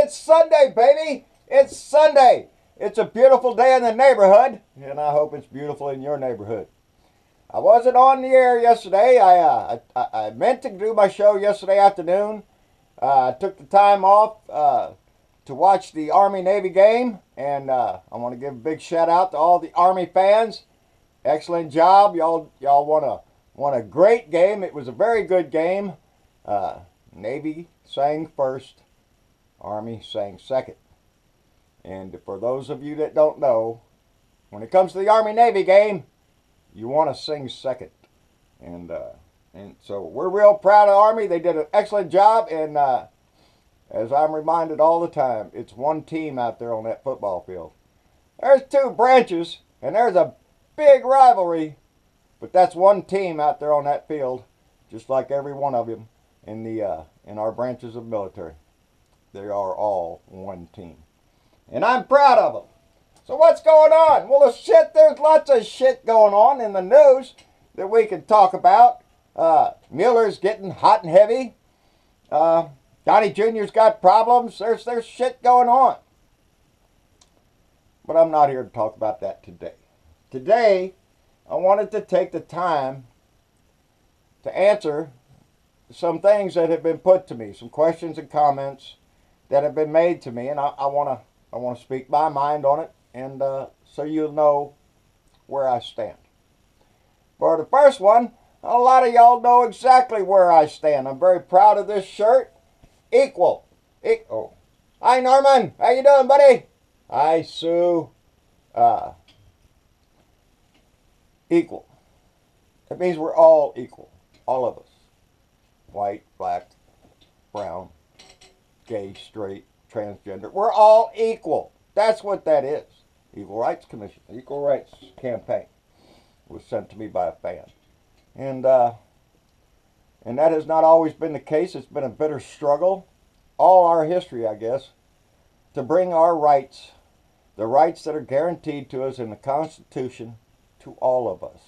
It's Sunday, baby. It's Sunday. It's a beautiful day in the neighborhood, and I hope it's beautiful in your neighborhood. I wasn't on the air yesterday. I uh, I, I meant to do my show yesterday afternoon. Uh, I took the time off uh, to watch the Army Navy game, and uh, I want to give a big shout out to all the Army fans. Excellent job, y'all. Y'all won a won a great game. It was a very good game. Uh, Navy sang first, Army sang second. And for those of you that don't know, when it comes to the Army Navy game, you want to sing second. And uh, and so we're real proud of Army. They did an excellent job. And uh, as I'm reminded all the time, it's one team out there on that football field. There's two branches, and there's a big rivalry, but that's one team out there on that field, just like every one of them in the uh, in our branches of military. They are all one team, and I'm proud of them. So what's going on? Well, shit. There's lots of shit going on in the news that we can talk about. Uh, Mueller's getting hot and heavy. Uh, Donnie Jr.'s got problems. There's there's shit going on. But I'm not here to talk about that today. Today, I wanted to take the time to answer some things that have been put to me, some questions and comments that have been made to me, and I want to I want to speak my mind on it, and uh, so you'll know where I stand. For the first one, a lot of y'all know exactly where I stand. I'm very proud of this shirt. Equal. E- oh. Hi, Norman. How you doing, buddy? Hi, Sue. Uh, equal. That means we're all equal. All of us white, black, brown, gay, straight, transgender. We're all equal. That's what that is. Equal Rights Commission, Equal Rights Campaign was sent to me by a fan. And uh, and that has not always been the case. It's been a bitter struggle, all our history, I guess, to bring our rights, the rights that are guaranteed to us in the Constitution, to all of us.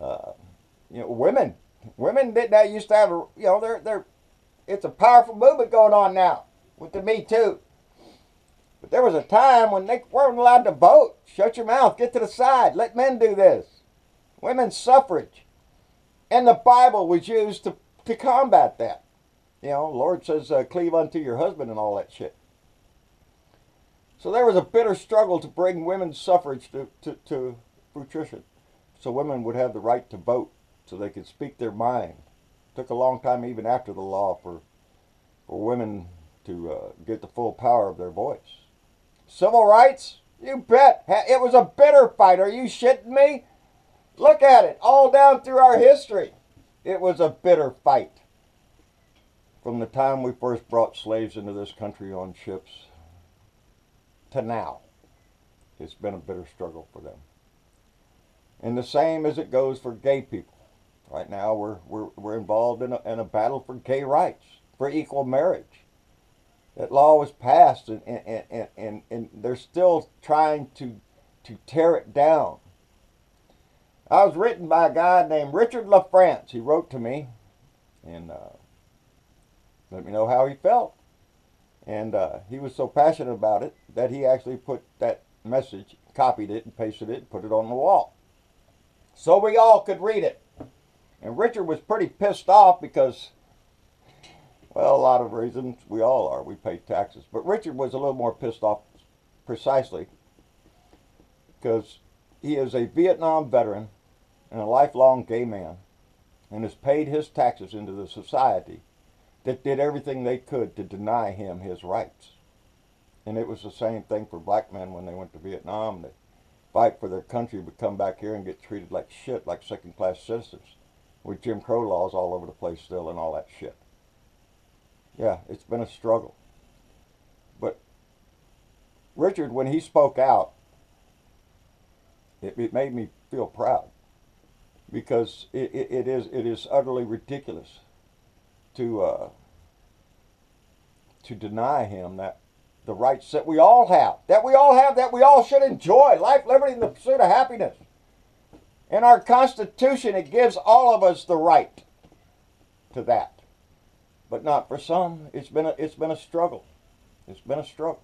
Uh, you know, women Women did not used to have, you know, they're, they're, it's a powerful movement going on now with the Me Too. But there was a time when they weren't allowed to vote. Shut your mouth, get to the side, let men do this. Women's suffrage. And the Bible was used to, to combat that. You know, Lord says, uh, cleave unto your husband and all that shit. So there was a bitter struggle to bring women's suffrage to, to, to fruition so women would have the right to vote so they could speak their mind. Took a long time even after the law for, for women to uh, get the full power of their voice. Civil rights? You bet. It was a bitter fight. Are you shitting me? Look at it, all down through our history. It was a bitter fight. From the time we first brought slaves into this country on ships to now, it's been a bitter struggle for them. And the same as it goes for gay people. Right now, we're, we're, we're involved in a, in a battle for gay rights, for equal marriage. That law was passed, and, and, and, and, and they're still trying to, to tear it down. I was written by a guy named Richard LaFrance. He wrote to me and uh, let me know how he felt. And uh, he was so passionate about it that he actually put that message, copied it, and pasted it, and put it on the wall. So we all could read it. And Richard was pretty pissed off because, well, a lot of reasons. We all are. We pay taxes. But Richard was a little more pissed off precisely because he is a Vietnam veteran and a lifelong gay man and has paid his taxes into the society that did everything they could to deny him his rights. And it was the same thing for black men when they went to Vietnam. They fight for their country but come back here and get treated like shit, like second class citizens with Jim Crow laws all over the place still and all that shit. Yeah, it's been a struggle. But Richard, when he spoke out, it, it made me feel proud because it, it, it is it is utterly ridiculous to uh, to deny him that the rights that we all have, that we all have, that we all should enjoy, life, liberty, and the pursuit of happiness. In our Constitution, it gives all of us the right to that. But not for some. It's been a, it's been a struggle. It's been a struggle.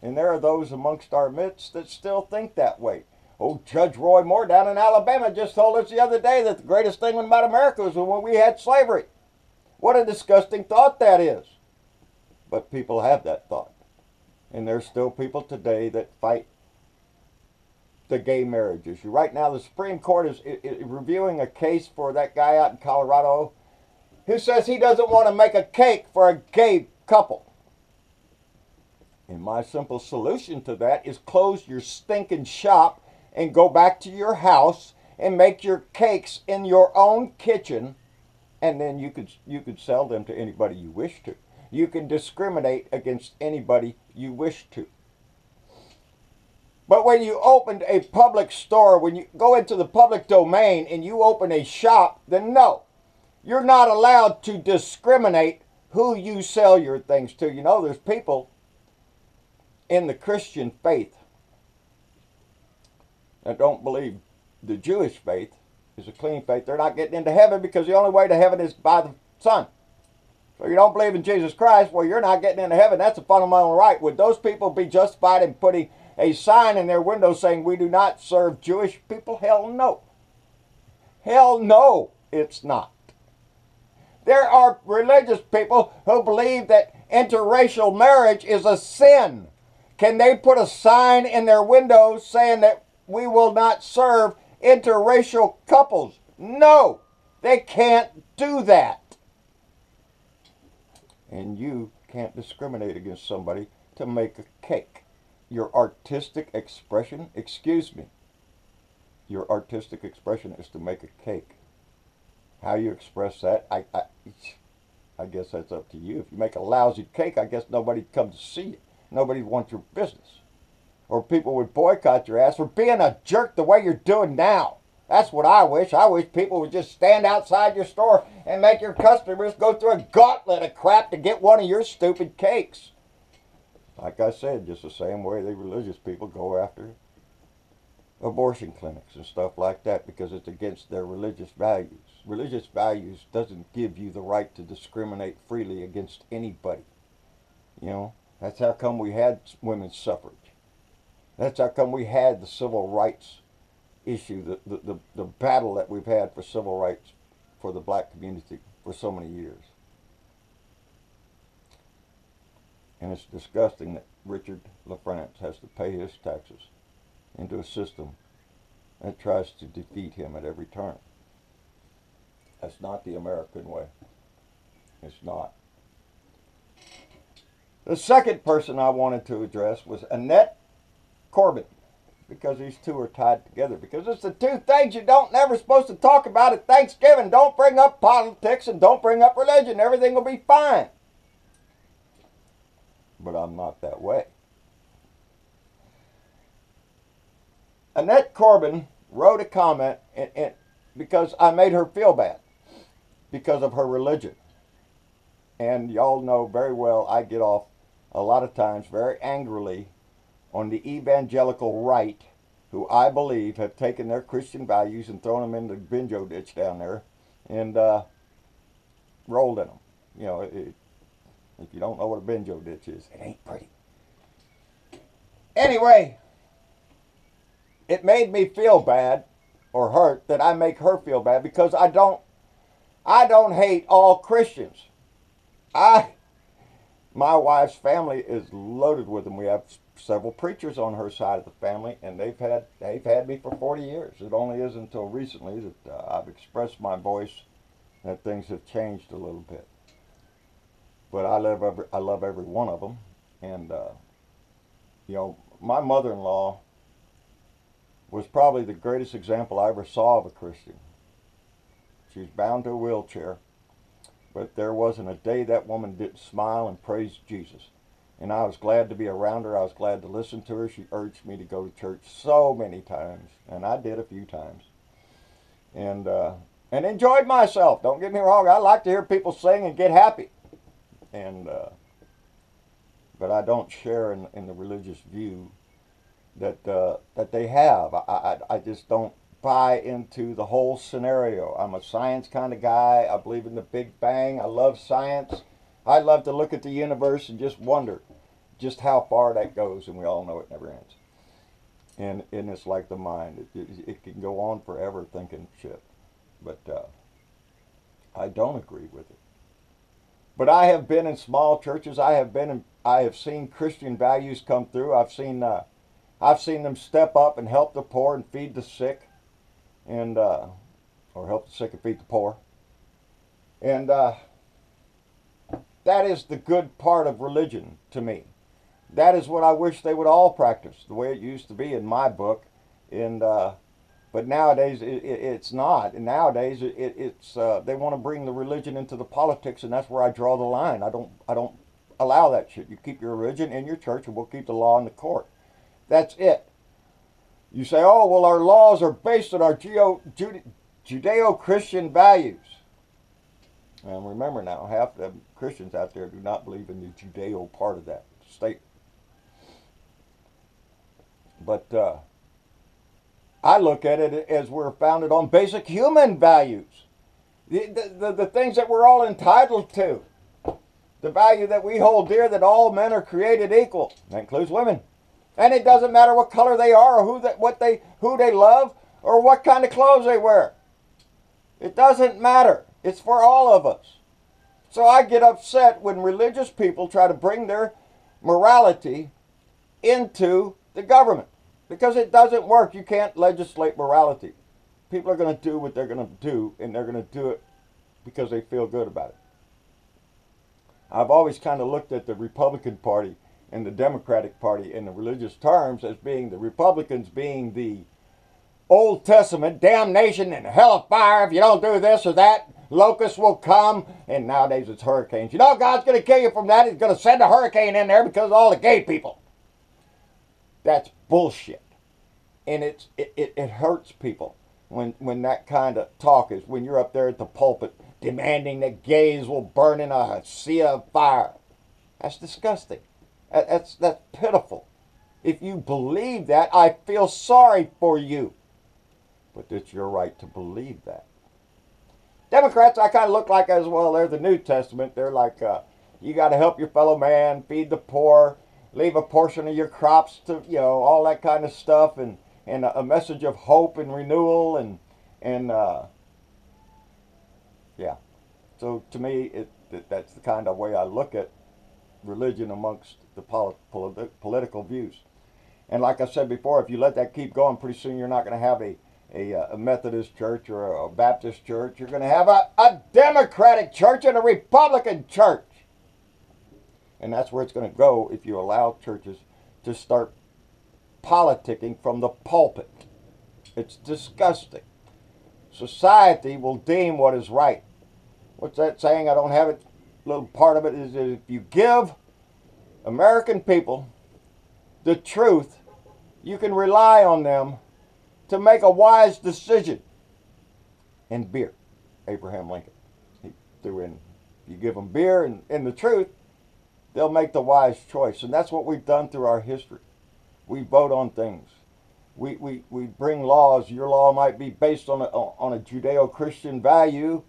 And there are those amongst our midst that still think that way. Oh, Judge Roy Moore down in Alabama just told us the other day that the greatest thing about America was when we had slavery. What a disgusting thought that is. But people have that thought. And there's still people today that fight the gay marriage issue. Right now, the Supreme Court is, is reviewing a case for that guy out in Colorado who says he doesn't want to make a cake for a gay couple. And my simple solution to that is close your stinking shop and go back to your house and make your cakes in your own kitchen and then you could you could sell them to anybody you wish to. You can discriminate against anybody you wish to. But when you opened a public store, when you go into the public domain and you open a shop, then no. You're not allowed to discriminate who you sell your things to. You know, there's people in the Christian faith that don't believe the Jewish faith is a clean faith. They're not getting into heaven because the only way to heaven is by the Son. So you don't believe in Jesus Christ, well, you're not getting into heaven. That's a fundamental right. Would those people be justified in putting a sign in their window saying, We do not serve Jewish people? Hell no. Hell no, it's not. There are religious people who believe that interracial marriage is a sin. Can they put a sign in their window saying that we will not serve interracial couples? No, they can't do that. And you can't discriminate against somebody to make a cake. Your artistic expression, excuse me, your artistic expression is to make a cake. How you express that, I, I, I guess that's up to you. If you make a lousy cake, I guess nobody'd come to see you. Nobody wants your business. Or people would boycott your ass for being a jerk the way you're doing now. That's what I wish. I wish people would just stand outside your store and make your customers go through a gauntlet of crap to get one of your stupid cakes. Like I said, just the same way the religious people go after abortion clinics and stuff like that because it's against their religious values. Religious values doesn't give you the right to discriminate freely against anybody. You know, that's how come we had women's suffrage. That's how come we had the civil rights issue, the, the, the, the battle that we've had for civil rights for the black community for so many years. And it's disgusting that Richard LaFrance has to pay his taxes into a system that tries to defeat him at every turn. That's not the American way. It's not. The second person I wanted to address was Annette Corbett because these two are tied together. Because it's the two things you don't never supposed to talk about at Thanksgiving. Don't bring up politics and don't bring up religion. Everything will be fine. But I'm not that way. Annette Corbin wrote a comment and, and, because I made her feel bad because of her religion. And y'all know very well I get off a lot of times very angrily on the evangelical right who I believe have taken their Christian values and thrown them in the benjo ditch down there and uh, rolled in them. You know, it, if you don't know what a benjo ditch is, it ain't pretty. Anyway, it made me feel bad or hurt that I make her feel bad because I don't I don't hate all Christians. I my wife's family is loaded with them. We have several preachers on her side of the family, and they've had they've had me for 40 years. It only is until recently that uh, I've expressed my voice that things have changed a little bit. But I love every I love every one of them, and uh, you know my mother-in-law was probably the greatest example I ever saw of a Christian. She's bound to a wheelchair, but there wasn't a day that woman didn't smile and praise Jesus and I was glad to be around her. I was glad to listen to her. She urged me to go to church so many times, and I did a few times, and uh, and enjoyed myself. Don't get me wrong. I like to hear people sing and get happy, and uh, but I don't share in, in the religious view that uh, that they have. I, I I just don't buy into the whole scenario. I'm a science kind of guy. I believe in the Big Bang. I love science. I love to look at the universe and just wonder just how far that goes, and we all know it never ends. And and it's like the mind; it, it, it can go on forever thinking shit. But uh, I don't agree with it. But I have been in small churches. I have been in. I have seen Christian values come through. I've seen. Uh, I've seen them step up and help the poor and feed the sick, and uh, or help the sick and feed the poor. And uh, that is the good part of religion to me. That is what I wish they would all practice, the way it used to be in my book. And uh, but nowadays it, it, it's not. And nowadays it, it's uh, they want to bring the religion into the politics, and that's where I draw the line. I don't I don't allow that shit. You keep your religion in your church, and we'll keep the law in the court. That's it. You say, oh well, our laws are based on our geo Judeo-Christian values. And remember now, half the Christians out there do not believe in the Judeo part of that state. But uh, I look at it as we're founded on basic human values. The, the, the, things that we're all entitled to. The value that we hold dear that all men are created equal. That includes women. And it doesn't matter what color they are or who that what they who they love or what kind of clothes they wear. It doesn't matter. It's for all of us. So I get upset when religious people try to bring their morality into the government because it doesn't work. You can't legislate morality. People are going to do what they're going to do, and they're going to do it because they feel good about it. I've always kind of looked at the Republican Party and the Democratic Party in the religious terms as being the Republicans being the Old Testament damnation and hell of fire if you don't do this or that. Locusts will come, and nowadays it's hurricanes. You know God's going to kill you from that. He's going to send a hurricane in there because of all the gay people. That's bullshit, and it's it, it, it hurts people when when that kind of talk is when you're up there at the pulpit demanding that gays will burn in a sea of fire. That's disgusting. That's that's pitiful. If you believe that, I feel sorry for you. But it's your right to believe that. Democrats, I kind of look like as well. They're the New Testament. They're like, uh, you got to help your fellow man, feed the poor, leave a portion of your crops to, you know, all that kind of stuff, and and a, message of hope and renewal, and and uh, yeah. So to me, it, it, that's the kind of way I look at religion amongst the polit- politi- political views. And like I said before, if you let that keep going, pretty soon you're not going to have a a, uh, a Methodist church or a Baptist church. You're going to have a, a Democratic church and a Republican church. And that's where it's going to go if you allow churches to start politicking from the pulpit. It's disgusting. Society will deem what is right. What's that saying? I don't have it. A little part of it is that if you give American people the truth, you can rely on them to make a wise decision. And beer, Abraham Lincoln. He threw in, you give them beer and, and the truth, they'll make the wise choice. And that's what we've done through our history. We vote on things. We, we, we bring laws. Your law might be based on a, on a Judeo-Christian value,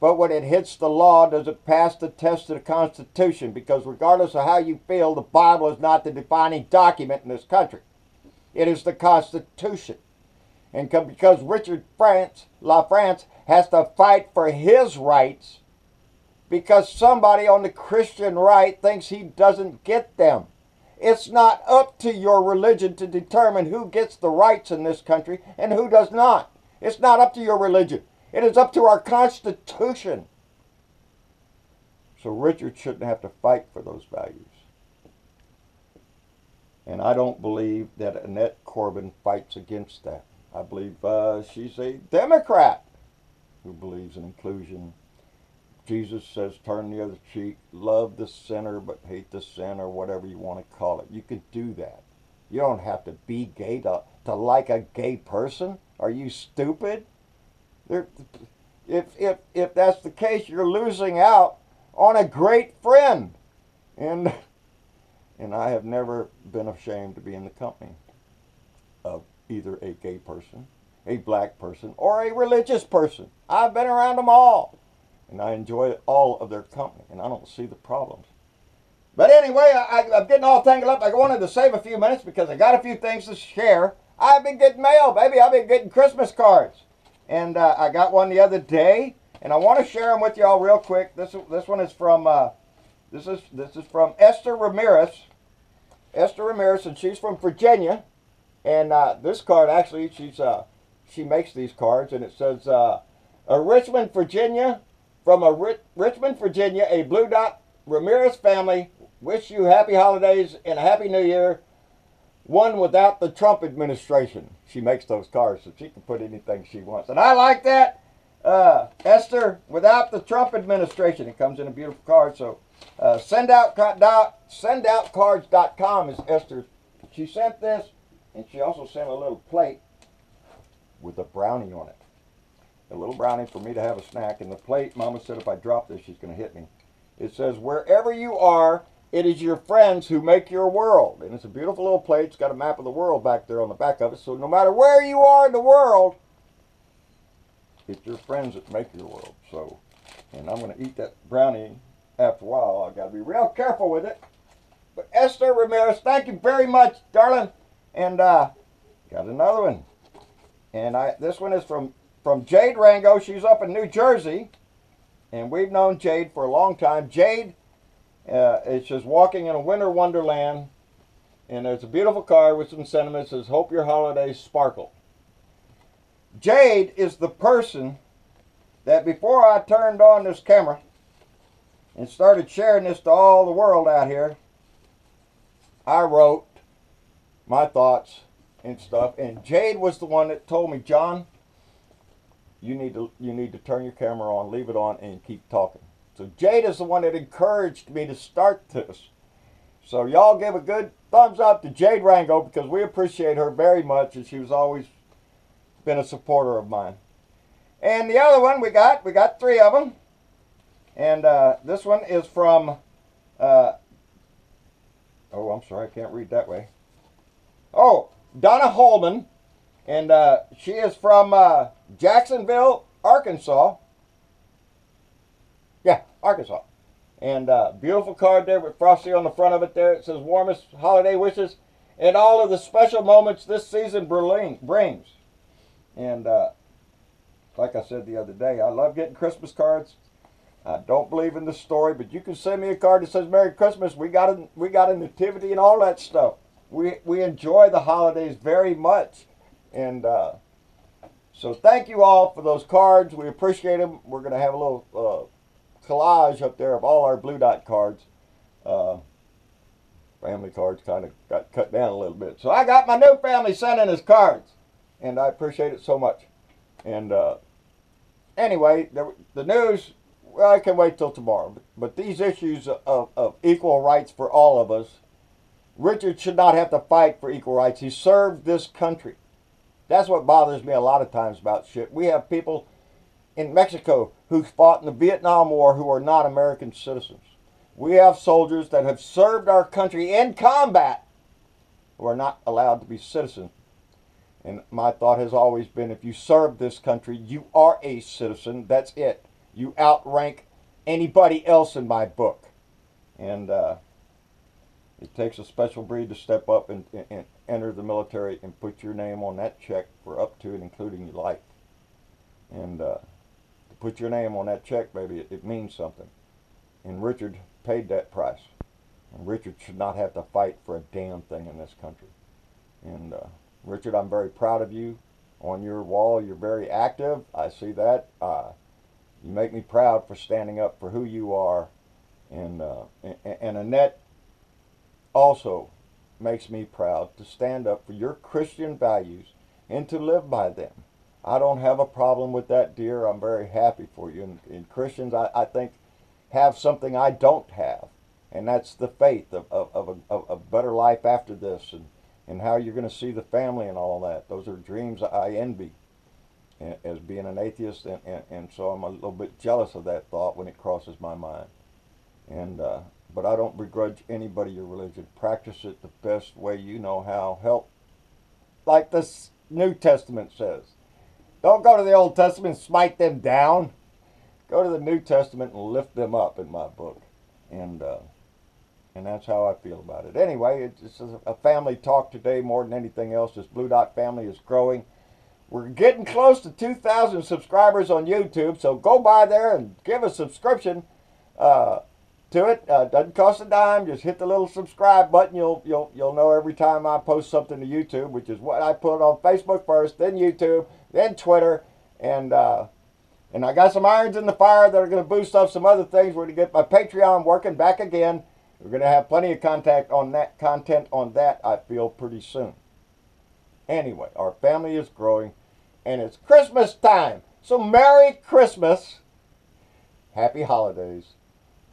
but when it hits the law, does it pass the test of the Constitution? Because regardless of how you feel, the Bible is not the defining document in this country. It is the Constitution. And because Richard France, La France has to fight for his rights because somebody on the Christian right thinks he doesn't get them. It's not up to your religion to determine who gets the rights in this country and who does not. It's not up to your religion. It is up to our Constitution. So Richard shouldn't have to fight for those values. And I don't believe that Annette Corbin fights against that. I believe uh, she's a Democrat who believes in inclusion. Jesus says, turn the other cheek, love the sinner, but hate the sin, or whatever you want to call it. You can do that. You don't have to be gay to, to like a gay person. Are you stupid? if, if, if that's the case, you're losing out on a great friend. And, and I have never been ashamed to be in the company of either a gay person, a black person, or a religious person. I've been around them all. And I enjoy all of their company, and I don't see the problems. But anyway, I, I'm getting all tangled up. I wanted to save a few minutes because I got a few things to share. I've been getting mail, baby. I've been getting Christmas cards. And uh, I got one the other day, and I want to share them with y'all real quick. This this one is from uh, this is this is from Esther Ramirez. Esther Ramirez, and she's from Virginia. And uh, this card actually, she's uh, she makes these cards, and it says, uh, "A Richmond, Virginia, from a Ri- Richmond, Virginia, a Blue Dot Ramirez family wish you happy holidays and a happy New Year. One without the Trump administration." She makes those cards, so she can put anything she wants, and I like that. Uh, Esther, without the Trump administration, it comes in a beautiful card. So, uh, send out sendoutcards.com is Esther. She sent this, and she also sent a little plate with a brownie on it. A little brownie for me to have a snack. And the plate, Mama said if I drop this, she's going to hit me. It says, Wherever you are, it is your friends who make your world. And it's a beautiful little plate. It's got a map of the world back there on the back of it. So no matter where you are in the world, it's your friends that make your world. So, and I'm going to eat that brownie after a while. I've got to be real careful with it. But Esther Ramirez, thank you very much, darling. And uh, got another one. And I this one is from from Jade Rango. She's up in New Jersey, and we've known Jade for a long time. Jade uh, is just walking in a winter wonderland, and there's a beautiful card with some sentiments. Says, "Hope your holidays sparkle." Jade is the person that before I turned on this camera and started sharing this to all the world out here, I wrote my thoughts and stuff. And Jade was the one that told me, John, you need to you need to turn your camera on, leave it on, and keep talking. So Jade is the one that encouraged me to start this. So y'all give a good thumbs up to Jade Rango because we appreciate her very much, and she was always been a supporter of mine. And the other one we got, we got three of them. And uh, this one is from, uh, oh, I'm sorry, I can't read that way. Oh, Donna Holman. And uh, she is from uh, Jacksonville, Arkansas. Yeah, Arkansas. And uh, beautiful card there with Frosty on the front of it there. It says warmest holiday wishes and all of the special moments this season brings. And uh, like I said the other day, I love getting Christmas cards. I don't believe in the story, but you can send me a card that says Merry Christmas. We got a, we got a nativity and all that stuff. We we enjoy the holidays very much, and uh, so thank you all for those cards. We appreciate them. We're gonna have a little uh, collage up there of all our Blue Dot cards. Uh, family cards kind of got cut down a little bit, so I got my new family sending us cards, and I appreciate it so much. And uh, anyway, the, the news well, I can wait till tomorrow. But, but these issues of, of equal rights for all of us, Richard should not have to fight for equal rights. He served this country. That's what bothers me a lot of times about shit. We have people in Mexico who fought in the Vietnam War who are not American citizens. We have soldiers that have served our country in combat who are not allowed to be citizens. And my thought has always been if you serve this country, you are a citizen. That's it you outrank anybody else in my book. And uh, it takes a special breed to step up and, and, and, enter the military and put your name on that check for up to and including your life. And uh, to put your name on that check, baby, it, it means something. And Richard paid that price. And Richard should not have to fight for a damn thing in this country. And uh, Richard, I'm very proud of you. On your wall, you're very active. I see that. Uh, you make me proud for standing up for who you are. And, uh, and, Annette also makes me proud to stand up for your Christian values and to live by them. I don't have a problem with that, dear. I'm very happy for you. And, and Christians, I, I think, have something I don't have. And that's the faith of, of, of, a, of a better life after this and, and how you're going to see the family and all that. Those are dreams I envy as being an atheist, and, and, and, so I'm a little bit jealous of that thought when it crosses my mind. And uh, but I don't begrudge anybody your religion. Practice it the best way you know how. Help, like the New Testament says. Don't go to the Old Testament and smite them down. Go to the New Testament and lift them up. In my book, and uh, And that's how I feel about it. Anyway, it's, a family talk today more than anything else. This Blue Dot family is growing. We're getting close to 2,000 subscribers on YouTube, so go by there and give a subscription uh, to it. Uh, doesn't cost a dime. Just hit the little subscribe button. You'll you'll you'll know every time I post something to YouTube, which is what I put on Facebook first, then YouTube, then Twitter, and uh, and I got some irons in the fire that are going to boost up some other things. We're going to get my Patreon working back again. We're going to have plenty of contact on that content on that. I feel pretty soon. Anyway, our family is growing, and it's Christmas time. So Merry Christmas, Happy Holidays,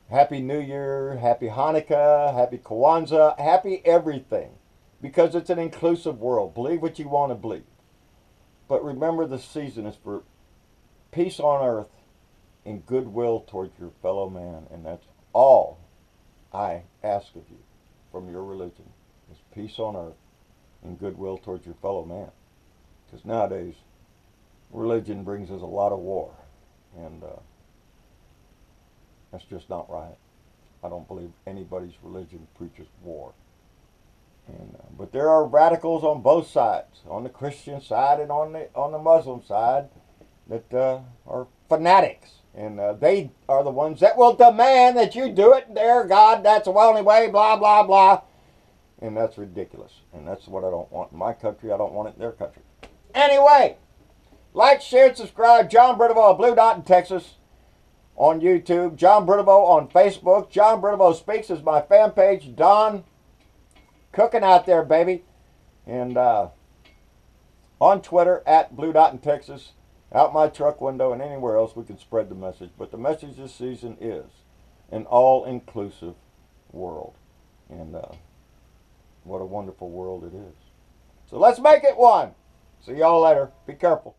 Happy New Year, Happy Hanukkah, Happy Kwanzaa, Happy everything, because it's an inclusive world. Believe what you want to believe, but remember the season is for peace on earth and goodwill towards your fellow man, and that's all I ask of you from your religion is peace on earth and goodwill towards your fellow man. Because nowadays, religion brings us a lot of war, and uh, that's just not right. I don't believe anybody's religion preaches war. And, uh, but there are radicals on both sides, on the Christian side and on the on the Muslim side, that uh, are fanatics and uh, they are the ones that will demand that you do it. There, God, that's the only way, blah, blah, blah. And that's ridiculous. And that's what I don't want in my country. I don't want it in their country. Anyway, like, share, and subscribe. John Bridevaux, Blue Dot in Texas on YouTube. John Bridevaux on Facebook. John Bridevaux Speaks is my fan page. Don, cooking out there, baby. And uh, on Twitter, at Blue Dot in Texas out my truck window and anywhere else we can spread the message. But the message this season is an all-inclusive world. And uh, what a wonderful world it is. So let's make it one. See y'all later. Be careful.